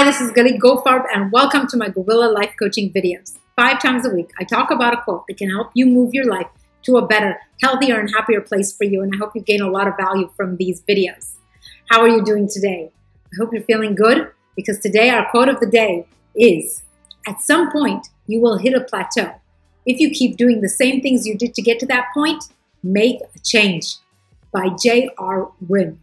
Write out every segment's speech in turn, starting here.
Hi, this is Galit Goldfarb and welcome to my Guerrilla Life Coaching videos. Five times a week, I talk about a quote that can help you move your life to a better, healthier, and happier place for you, and I hope you gain a lot of value from these videos. How are you doing today? I hope you're feeling good because today our quote of the day is At some point, you will hit a plateau. If you keep doing the same things you did to get to that point, make a change. By J.R. Rim.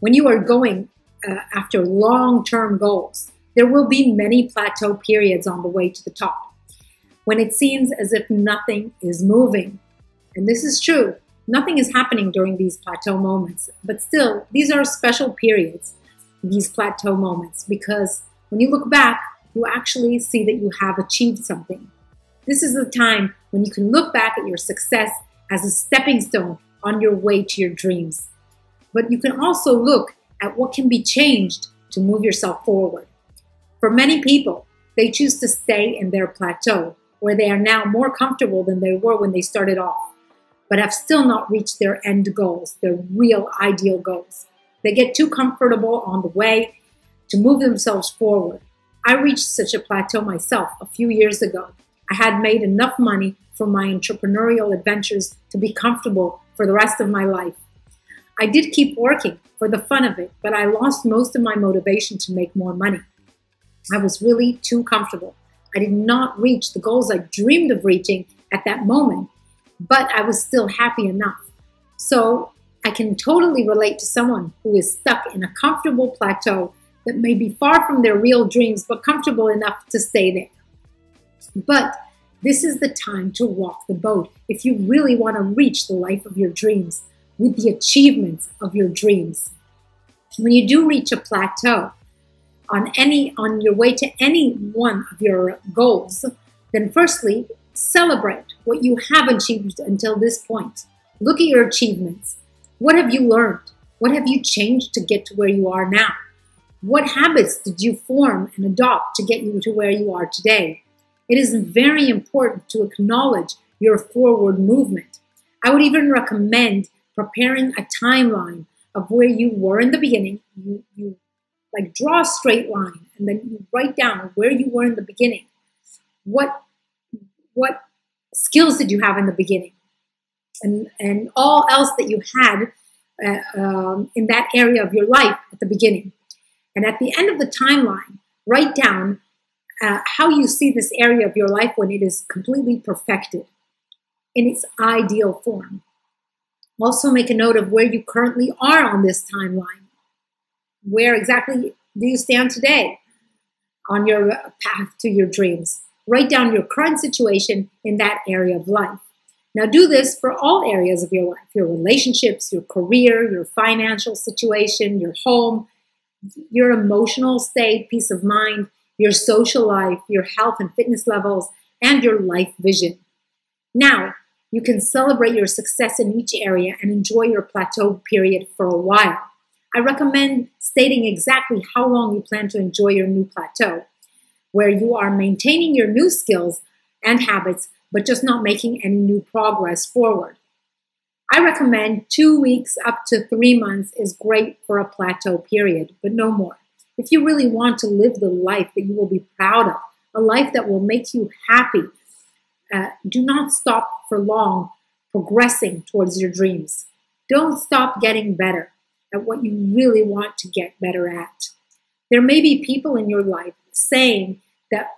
When you are going uh, after long term goals, there will be many plateau periods on the way to the top when it seems as if nothing is moving. And this is true. Nothing is happening during these plateau moments, but still, these are special periods, these plateau moments, because when you look back, you actually see that you have achieved something. This is the time when you can look back at your success as a stepping stone on your way to your dreams. But you can also look at what can be changed to move yourself forward. For many people, they choose to stay in their plateau, where they are now more comfortable than they were when they started off, but have still not reached their end goals, their real ideal goals. They get too comfortable on the way to move themselves forward. I reached such a plateau myself a few years ago. I had made enough money from my entrepreneurial adventures to be comfortable for the rest of my life. I did keep working for the fun of it, but I lost most of my motivation to make more money. I was really too comfortable. I did not reach the goals I dreamed of reaching at that moment, but I was still happy enough. So I can totally relate to someone who is stuck in a comfortable plateau that may be far from their real dreams, but comfortable enough to stay there. But this is the time to rock the boat if you really want to reach the life of your dreams with the achievements of your dreams. When you do reach a plateau on any on your way to any one of your goals, then firstly, celebrate what you have achieved until this point. Look at your achievements. What have you learned? What have you changed to get to where you are now? What habits did you form and adopt to get you to where you are today? It is very important to acknowledge your forward movement. I would even recommend preparing a timeline of where you were in the beginning. You, you like draw a straight line and then you write down where you were in the beginning. What what skills did you have in the beginning, and and all else that you had uh, um, in that area of your life at the beginning. And at the end of the timeline, write down uh, how you see this area of your life when it is completely perfected in its ideal form. Also, make a note of where you currently are on this timeline. Where exactly do you stand today on your path to your dreams? Write down your current situation in that area of life. Now, do this for all areas of your life your relationships, your career, your financial situation, your home, your emotional state, peace of mind, your social life, your health and fitness levels, and your life vision. Now, you can celebrate your success in each area and enjoy your plateau period for a while. I recommend stating exactly how long you plan to enjoy your new plateau, where you are maintaining your new skills and habits, but just not making any new progress forward. I recommend two weeks up to three months is great for a plateau period, but no more. If you really want to live the life that you will be proud of, a life that will make you happy, uh, do not stop for long progressing towards your dreams. Don't stop getting better at what you really want to get better at. There may be people in your life saying that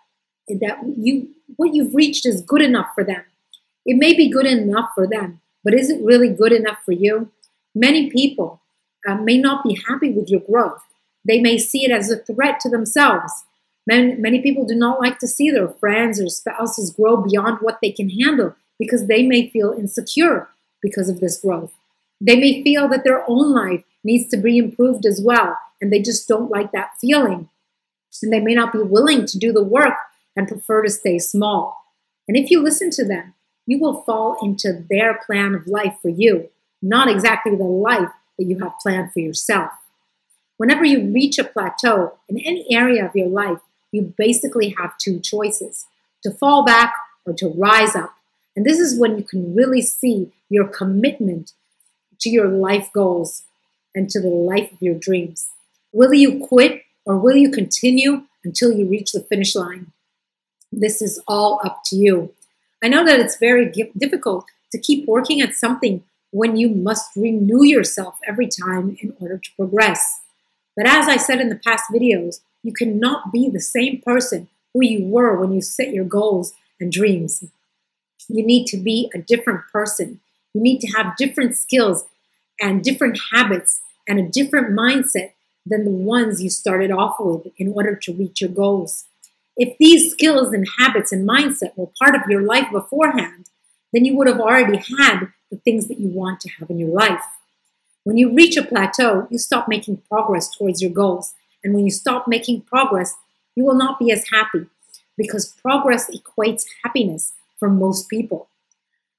that you what you've reached is good enough for them. It may be good enough for them, but is it really good enough for you? Many people uh, may not be happy with your growth. They may see it as a threat to themselves. Many, many people do not like to see their friends or spouses grow beyond what they can handle because they may feel insecure because of this growth. They may feel that their own life needs to be improved as well, and they just don't like that feeling. And they may not be willing to do the work and prefer to stay small. And if you listen to them, you will fall into their plan of life for you, not exactly the life that you have planned for yourself. Whenever you reach a plateau in any area of your life, you basically have two choices to fall back or to rise up. And this is when you can really see your commitment to your life goals and to the life of your dreams. Will you quit Or will you continue until you reach the finish line? This is all up to you. I know that it's very difficult to keep working at something when you must renew yourself every time in order to progress. But as I said in the past videos, you cannot be the same person who you were when you set your goals and dreams. You need to be a different person. You need to have different skills and different habits and a different mindset than the ones you started off with in order to reach your goals. If these skills and habits and mindset were part of your life beforehand, then you would have already had the things that you want to have in your life. When you reach a plateau, you stop making progress towards your goals. And when you stop making progress, you will not be as happy because progress equates happiness for most people.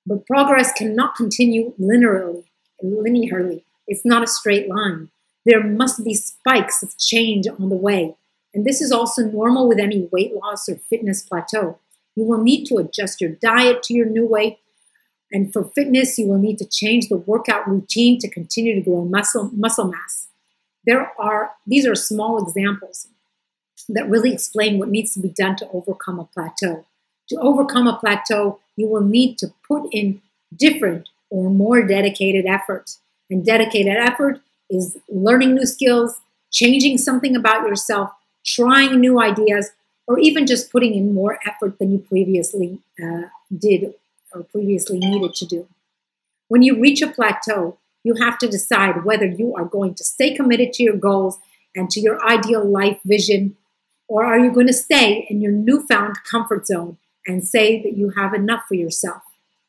But progress cannot continue linearly. Linearly, it's not a straight line. There must be spikes of change on the way. And this is also normal with any weight loss or fitness plateau. You will need to adjust your diet to your new weight. And for fitness, you will need to change the workout routine to continue to grow muscle, muscle mass. There are, these are small examples that really explain what needs to be done to overcome a plateau. To overcome a plateau, you will need to put in different or more dedicated efforts. And dedicated effort is learning new skills, changing something about yourself, trying new ideas, or even just putting in more effort than you previously uh, did or previously needed to do. When you reach a plateau, you have to decide whether you are going to stay committed to your goals and to your ideal life vision, or are you going to stay in your newfound comfort zone and say that you have enough for yourself?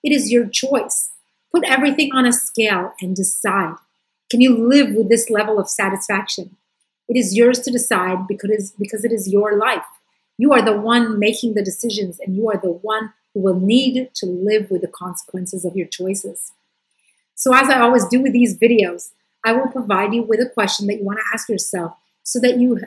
It is your choice. Put everything on a scale and decide. Can you live with this level of satisfaction? It is yours to decide because, it is, because it is your life. You are the one making the decisions, and you are the one who will need to live with the consequences of your choices. So, as I always do with these videos, I will provide you with a question that you want to ask yourself so that you,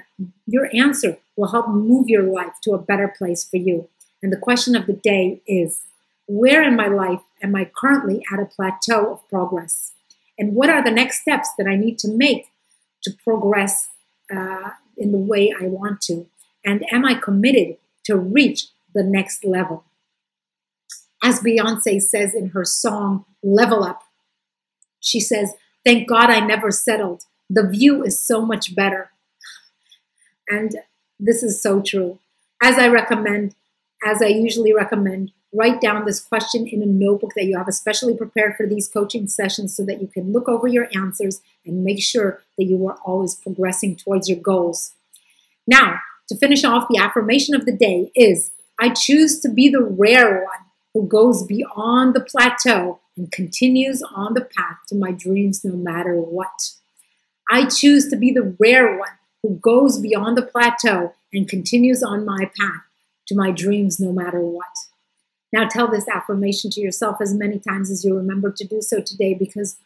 your answer will help move your life to a better place for you. And the question of the day is Where in my life am I currently at a plateau of progress? And what are the next steps that I need to make to progress uh, in the way I want to? And am I committed to reach the next level? As Beyonce says in her song Level Up, she says, Thank God I never settled. The view is so much better. And this is so true. As I recommend, as I usually recommend, write down this question in a notebook that you have especially prepared for these coaching sessions so that you can look over your answers and make sure that you are always progressing towards your goals. Now, to finish off, the affirmation of the day is I choose to be the rare one who goes beyond the plateau and continues on the path to my dreams no matter what. I choose to be the rare one who goes beyond the plateau and continues on my path to my dreams no matter what. Now tell this affirmation to yourself as many times as you remember to do so today because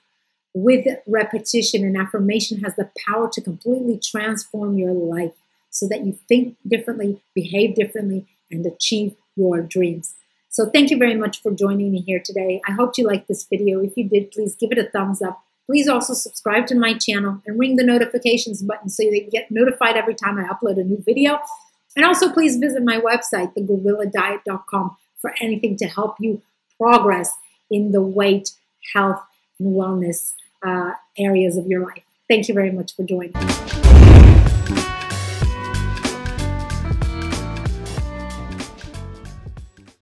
with repetition and affirmation has the power to completely transform your life so that you think differently, behave differently, and achieve your dreams. So thank you very much for joining me here today. I hope you liked this video. If you did, please give it a thumbs up. Please also subscribe to my channel and ring the notifications button so that you get notified every time I upload a new video. And also please visit my website, theguerilladiet.com for anything to help you progress in the weight, health, and wellness uh, areas of your life. Thank you very much for joining.